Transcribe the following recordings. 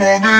I'm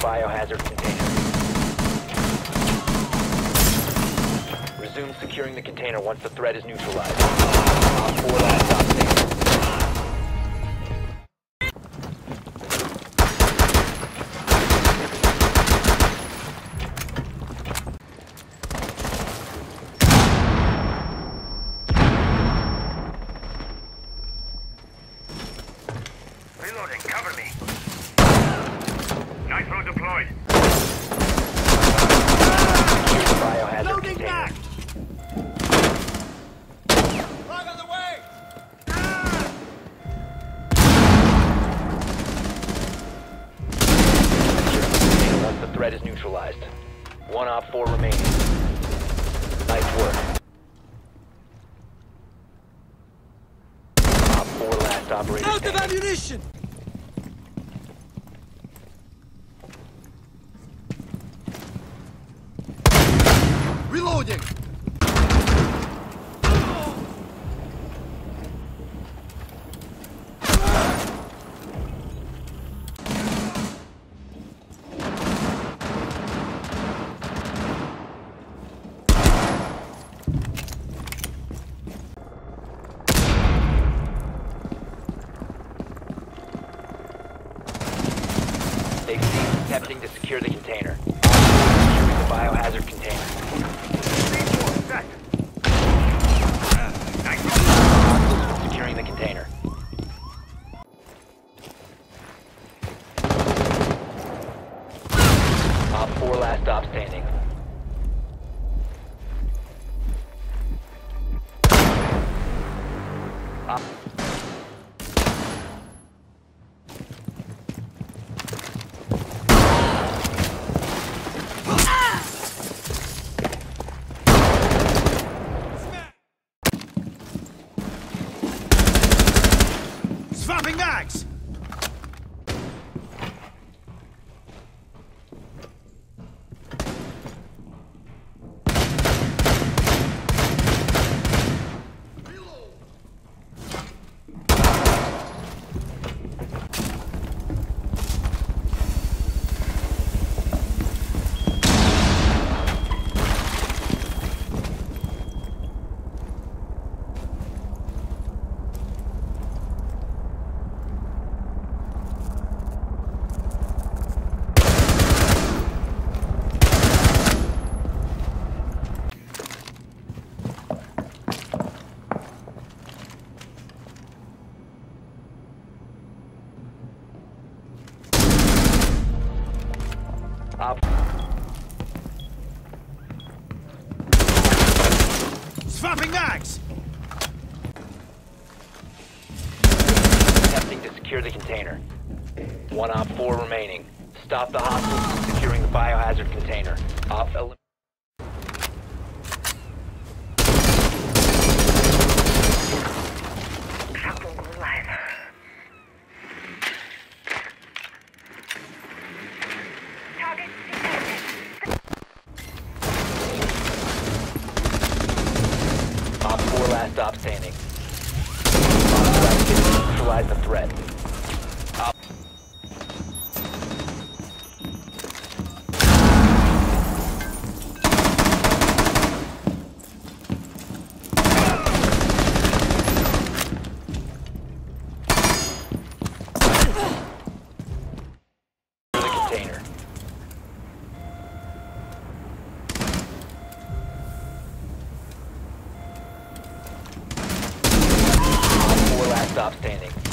biohazard container. Resume securing the container once the threat is neutralized. Op 4 last threat is neutralized. One op 4 remaining. Nice work. Op 4 last operator Out of ammunition! Reloading! Attempting to secure the container. Securing the biohazard container. Securing the container. Op 4 last stop standing. Op Swapping mags! Op Swapping mags! attempting to secure the container. One Op 4 remaining. Stop the hostiles from securing the biohazard container. Op elim- Couple alive. Target detected. Op 4 last stop to neutralize the threat. Op the container. Op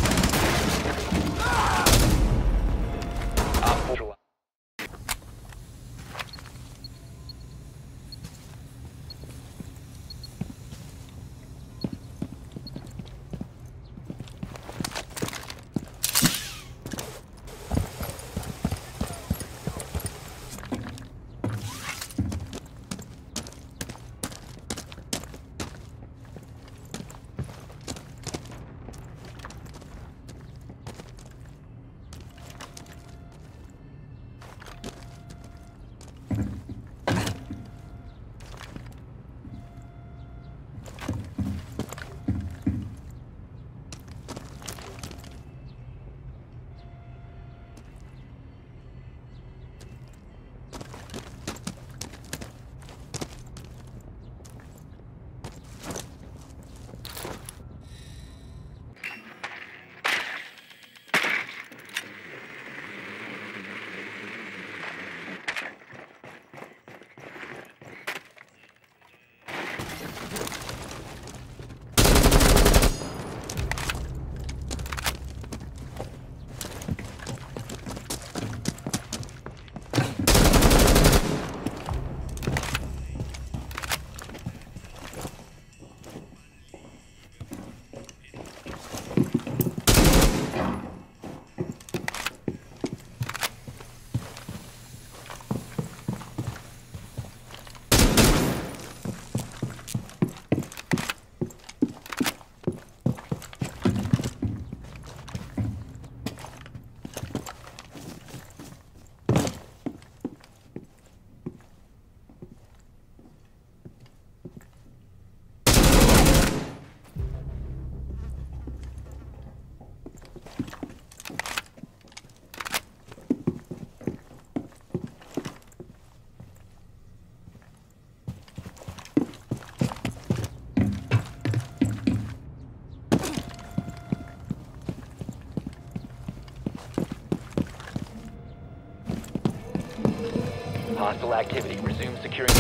hostile activity. Resume securing.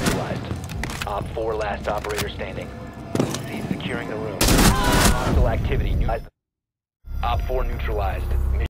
Neutralized. Op 4 last operator standing. Cease securing the room. Hostile activity. Op 4 neutralized.